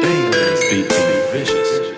Damn, this beat be vicious.